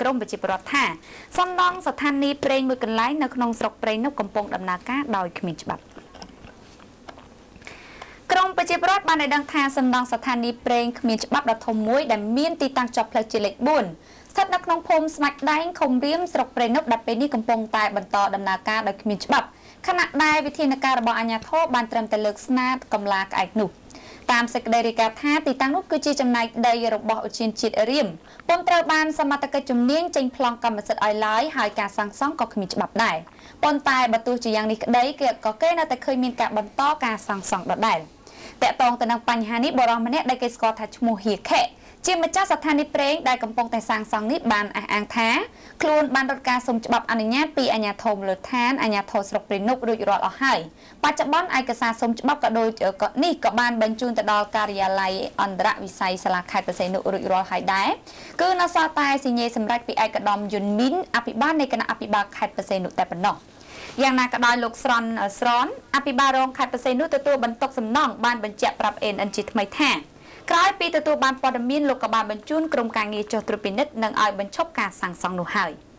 ក្រមប្រជាពលរដ្ឋថាសំណង់ស្ថានីយ៍ប្រេងមួយកន្លែងនៅក្នុងស្រុកព្រៃនប់កំពុងដំណើរការដោយគ្មានច្បាប់ក្រមប្រជាពលរដ្ឋបានឲ្យដឹងថាសំណង់ស្ថានីយ៍ប្រេងគ្មានច្បាប់ដ៏ធំមួយដែលមានទីតាំងជាប់ផ្លូវជាតិលេខ4ស្ថិតនៅក្នុងភូមិស្មាច់ដែងឃុំរៀមស្រុកព្រៃនប់ដែលពេលនេះកំពុងតែបន្តដំណើរការដោយគ្មានច្បាប់ខណៈដែលវិធានការរបស់អាជ្ញាធរបានត្រឹមតែលើកស្នាកំឡាក្អែកនោះ តាមសេចក្តីរាយការណ៍ថាទីតាំងនោះគឺជាចំណែកដីរបស់ឧទ្យានជាតិរៀមពុំត្រូវបានសមត្ថកិច្ចជំនាញចេញប្លង់កម្មសិទ្ធិឲ្យឡើយហើយការសាងសង់ក៏គ្មានច្បាប់ដែរប៉ុន្តែបើទោះជាយ៉ាងនេះក្តីគេក៏គេនៅតែឃើញមានការបន្តការសាងសង់ដដែលតកតងទៅនឹងបញ្ហានេះបរិសម្នាក់ដែលគេស្គាល់ថាឈ្មោះហៀខេ ជាម្ចាស់ស្ថានីយ៍ប្រេងដែលកំពុងតែសាងសង់នេះបានអះអាងថាខ្លួនបានរត់ការសុំច្បាប់អនុញ្ញាតពីអាជ្ញាធរមូលដ្ឋានអាជ្ញាធរស្រុកព្រៃនប់រួចរាល់អស់ហើយបច្ចុប្បន្នឯកសារសុំច្បាប់ក៏ដូចក៏នេះក៏បានបញ្ជូនទៅដល់ការិយាល័យអន្តរវិស័យសាលាខេត្តបរសៃនុរួចរាល់ហើយដែរគឺនៅសល់តែសញ្ញាសម្រាប់ពីឯកឧត្តមយុនមីនអភិបាលនៃគណៈអភិបាលខេត្តបរសៃនុតែប៉ុណ្ណោះយ៉ាងណាក៏ដោយលោកស្រន់ស្រន់អភិបាលរងខេត្តបរសៃនុទទួលបន្ទុកសំណងបានបញ្ជាក់ប្រាប់ ANN ជាថ្មីថា ក្រោយពីទទួលបានព័ត៌មានលោកក៏បានបញ្ជូនក្រុមការងារចុះត្រួតពិនិត្យនិងឲ្យបញ្ឈប់ការសាងសង់នោះហើយ។